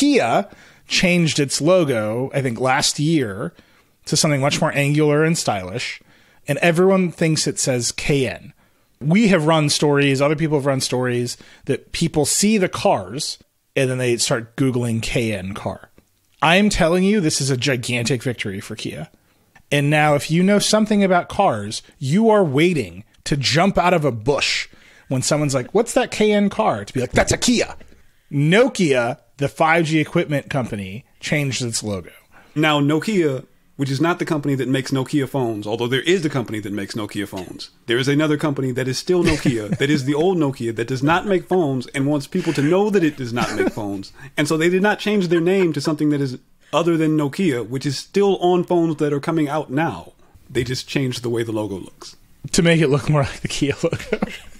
Kia changed its logo, I think last year, to something much more angular and stylish, and everyone thinks it says KN. We have run stories, other people have run stories that people see the cars and then they start Googling KN car. I'm telling you, this is a gigantic victory for Kia. And now, if you know something about cars, you are waiting to jump out of a bush when someone's like, What's that KN car? To be like, That's a Kia. Nokia, the 5G equipment company, changed its logo. Now, Nokia, which is not the company that makes Nokia phones, although there is the company that makes Nokia phones, there is another company that is still Nokia, that is the old Nokia, that does not make phones and wants people to know that it does not make phones. And so they did not change their name to something that is other than Nokia, which is still on phones that are coming out now. They just changed the way the logo looks. To make it look more like the Kia logo.